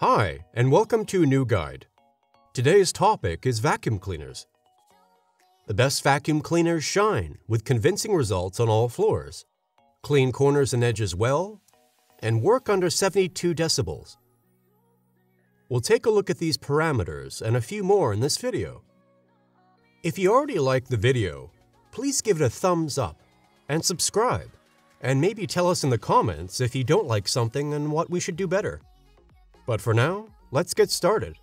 Hi, and welcome to new guide. Today's topic is vacuum cleaners. The best vacuum cleaners shine with convincing results on all floors, clean corners and edges well, and work under 72 decibels. We'll take a look at these parameters and a few more in this video. If you already like the video, please give it a thumbs up and subscribe, and maybe tell us in the comments if you don't like something and what we should do better. But for now, let's get started.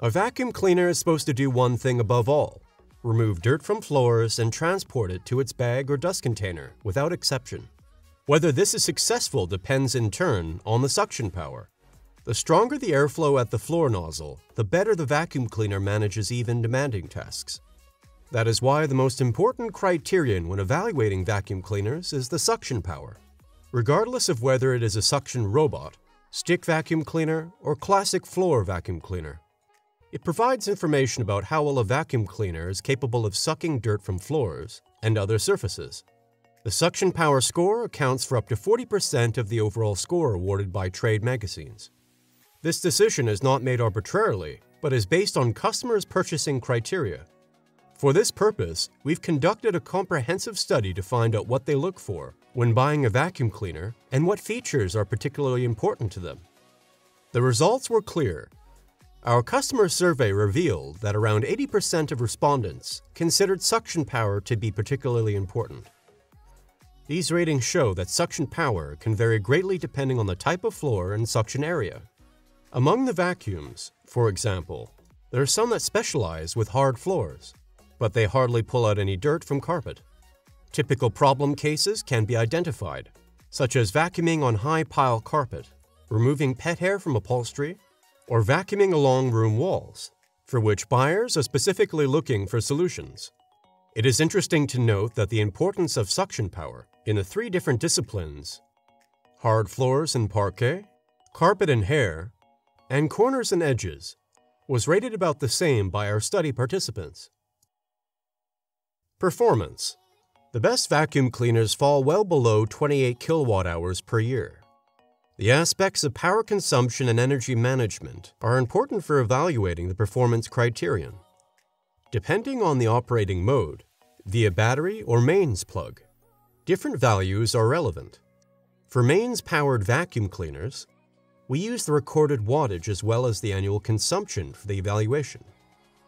A vacuum cleaner is supposed to do one thing above all remove dirt from floors and transport it to its bag or dust container without exception. Whether this is successful depends in turn on the suction power. The stronger the airflow at the floor nozzle, the better the vacuum cleaner manages even demanding tasks. That is why the most important criterion when evaluating vacuum cleaners is the suction power. Regardless of whether it is a suction robot, stick vacuum cleaner, or classic floor vacuum cleaner. It provides information about how well a vacuum cleaner is capable of sucking dirt from floors and other surfaces. The suction power score accounts for up to 40% of the overall score awarded by trade magazines. This decision is not made arbitrarily, but is based on customers' purchasing criteria. For this purpose, we've conducted a comprehensive study to find out what they look for when buying a vacuum cleaner and what features are particularly important to them. The results were clear our customer survey revealed that around 80% of respondents considered suction power to be particularly important. These ratings show that suction power can vary greatly depending on the type of floor and suction area. Among the vacuums, for example, there are some that specialize with hard floors, but they hardly pull out any dirt from carpet. Typical problem cases can be identified, such as vacuuming on high pile carpet, removing pet hair from upholstery, or vacuuming along room walls, for which buyers are specifically looking for solutions. It is interesting to note that the importance of suction power in the three different disciplines hard floors and parquet, carpet and hair, and corners and edges was rated about the same by our study participants. Performance The best vacuum cleaners fall well below 28 kilowatt hours per year. The aspects of power consumption and energy management are important for evaluating the performance criterion. Depending on the operating mode, via battery or mains plug, different values are relevant. For mains-powered vacuum cleaners, we use the recorded wattage as well as the annual consumption for the evaluation.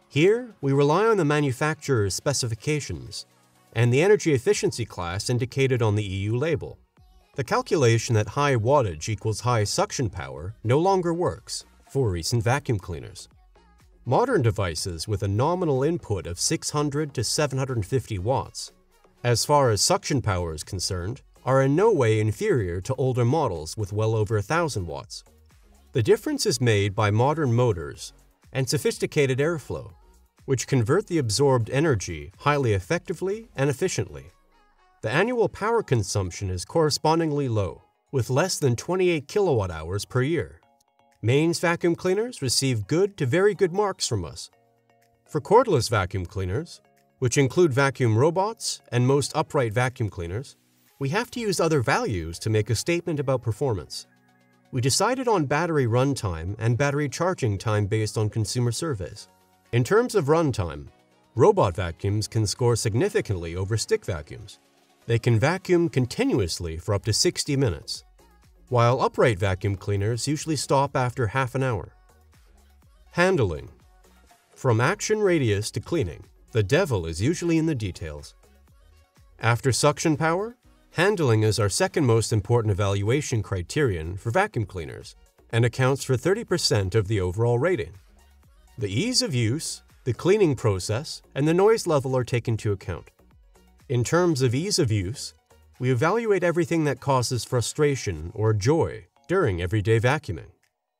Here, we rely on the manufacturer's specifications and the energy efficiency class indicated on the EU label. The calculation that high wattage equals high suction power no longer works for recent vacuum cleaners. Modern devices with a nominal input of 600 to 750 watts, as far as suction power is concerned, are in no way inferior to older models with well over 1000 watts. The difference is made by modern motors and sophisticated airflow, which convert the absorbed energy highly effectively and efficiently the annual power consumption is correspondingly low, with less than 28 kilowatt hours per year. Mains vacuum cleaners receive good to very good marks from us. For cordless vacuum cleaners, which include vacuum robots and most upright vacuum cleaners, we have to use other values to make a statement about performance. We decided on battery runtime and battery charging time based on consumer surveys. In terms of runtime, robot vacuums can score significantly over stick vacuums. They can vacuum continuously for up to 60 minutes, while upright vacuum cleaners usually stop after half an hour. Handling From action radius to cleaning, the devil is usually in the details. After suction power, handling is our second most important evaluation criterion for vacuum cleaners and accounts for 30% of the overall rating. The ease of use, the cleaning process, and the noise level are taken into account. In terms of ease of use, we evaluate everything that causes frustration or joy during everyday vacuuming.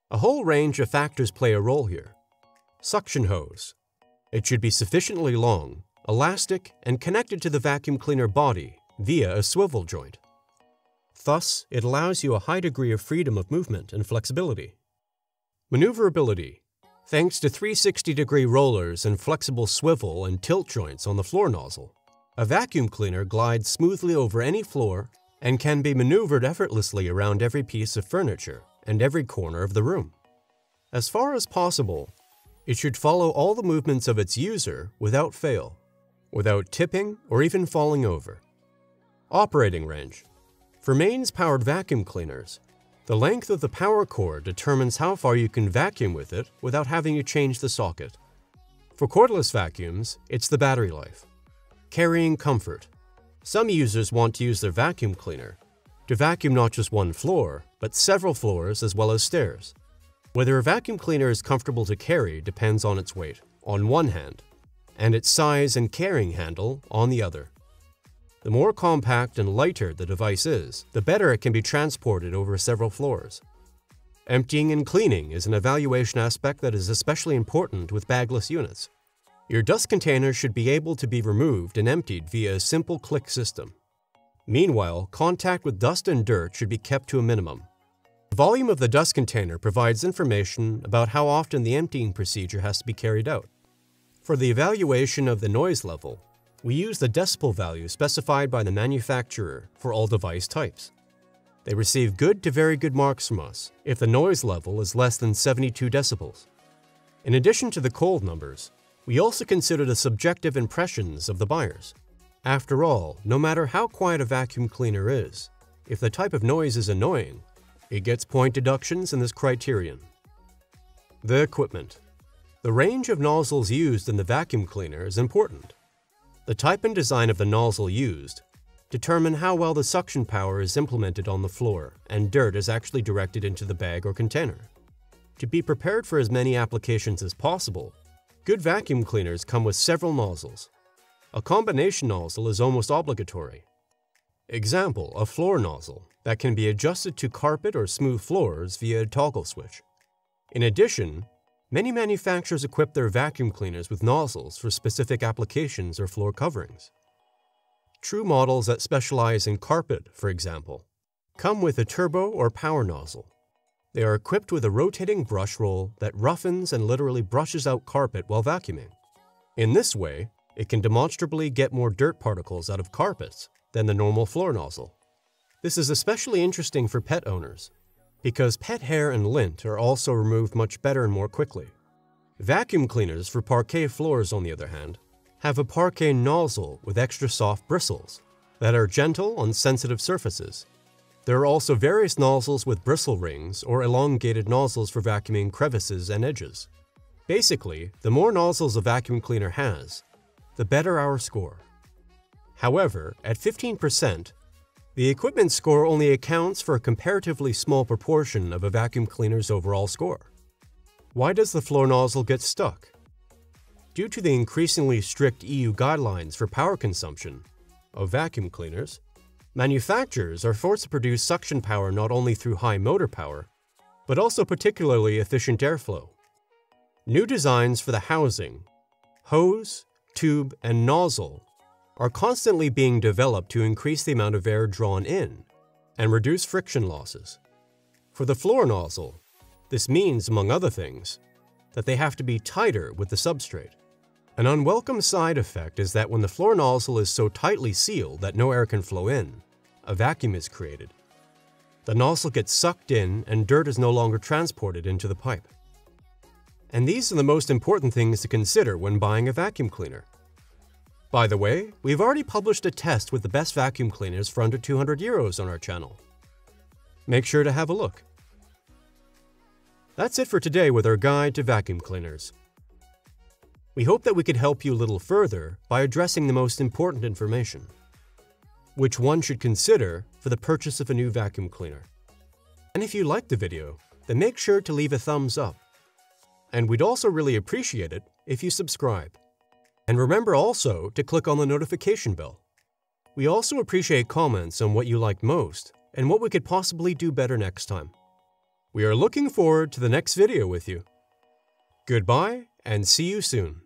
A whole range of factors play a role here. Suction hose. It should be sufficiently long, elastic, and connected to the vacuum cleaner body via a swivel joint. Thus, it allows you a high degree of freedom of movement and flexibility. Maneuverability. Thanks to 360 degree rollers and flexible swivel and tilt joints on the floor nozzle, a vacuum cleaner glides smoothly over any floor and can be maneuvered effortlessly around every piece of furniture and every corner of the room. As far as possible, it should follow all the movements of its user without fail, without tipping or even falling over. Operating range. For mains-powered vacuum cleaners, the length of the power cord determines how far you can vacuum with it without having to change the socket. For cordless vacuums, it's the battery life. Carrying comfort. Some users want to use their vacuum cleaner to vacuum not just one floor, but several floors as well as stairs. Whether a vacuum cleaner is comfortable to carry depends on its weight, on one hand, and its size and carrying handle on the other. The more compact and lighter the device is, the better it can be transported over several floors. Emptying and cleaning is an evaluation aspect that is especially important with bagless units. Your dust container should be able to be removed and emptied via a simple click system. Meanwhile, contact with dust and dirt should be kept to a minimum, the volume of the dust container provides information about how often the emptying procedure has to be carried out. For the evaluation of the noise level, we use the decibel value specified by the manufacturer for all device types. They receive good to very good marks from us if the noise level is less than 72 decibels. In addition to the cold numbers, we also consider the subjective impressions of the buyers. After all, no matter how quiet a vacuum cleaner is, if the type of noise is annoying, it gets point deductions in this criterion. The equipment. The range of nozzles used in the vacuum cleaner is important. The type and design of the nozzle used determine how well the suction power is implemented on the floor and dirt is actually directed into the bag or container. To be prepared for as many applications as possible, good vacuum cleaners come with several nozzles. A combination nozzle is almost obligatory. Example, a floor nozzle that can be adjusted to carpet or smooth floors via a toggle switch. In addition, many manufacturers equip their vacuum cleaners with nozzles for specific applications or floor coverings. True models that specialize in carpet, for example, come with a turbo or power nozzle. They are equipped with a rotating brush roll that roughens and literally brushes out carpet while vacuuming. In this way, it can demonstrably get more dirt particles out of carpets than the normal floor nozzle. This is especially interesting for pet owners, because pet hair and lint are also removed much better and more quickly. Vacuum cleaners for parquet floors, on the other hand, have a parquet nozzle with extra soft bristles that are gentle on sensitive surfaces. There are also various nozzles with bristle rings or elongated nozzles for vacuuming crevices and edges. Basically, the more nozzles a vacuum cleaner has, the better our score. However, at 15%, the equipment score only accounts for a comparatively small proportion of a vacuum cleaner's overall score. Why does the floor nozzle get stuck? Due to the increasingly strict EU guidelines for power consumption of vacuum cleaners, manufacturers are forced to produce suction power not only through high motor power, but also particularly efficient airflow. New designs for the housing, hose, tube, and nozzle are constantly being developed to increase the amount of air drawn in and reduce friction losses. For the floor nozzle, this means, among other things, that they have to be tighter with the substrate. An unwelcome side effect is that when the floor nozzle is so tightly sealed that no air can flow in, a vacuum is created. The nozzle gets sucked in and dirt is no longer transported into the pipe. And these are the most important things to consider when buying a vacuum cleaner. By the way, we've already published a test with the best vacuum cleaners for under 200 euros on our channel. Make sure to have a look. That's it for today with our guide to vacuum cleaners. We hope that we could help you a little further by addressing the most important information, which one should consider for the purchase of a new vacuum cleaner. And if you liked the video, then make sure to leave a thumbs up. And we'd also really appreciate it if you subscribe. And remember also to click on the notification bell. We also appreciate comments on what you liked most and what we could possibly do better next time. We are looking forward to the next video with you. Goodbye and see you soon.